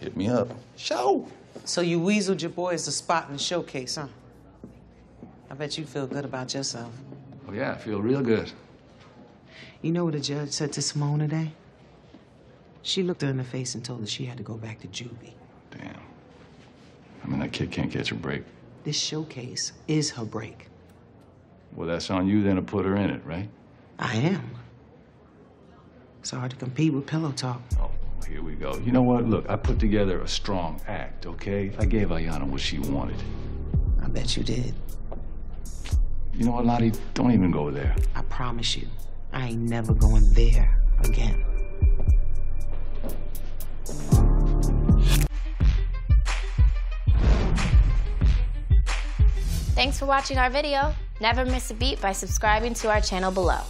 Hit me up. Show. So you weaseled your boys to spot in the showcase, huh? I bet you feel good about yourself. Oh, yeah, I feel real good. You know what the judge said to Simone today? She looked her in the face and told her she had to go back to juvie. Damn. I mean, that kid can't catch a break. This showcase is her break. Well, that's on you then to put her in it, right? I am. It's hard to compete with pillow talk. Oh, here we go. You know what? Look, I put together a strong act, okay? I gave Ayanna what she wanted. I bet you did. You know what, Lottie? Don't even go there. I promise you, I ain't never going there again. Thanks for watching our video. Never miss a beat by subscribing to our channel below.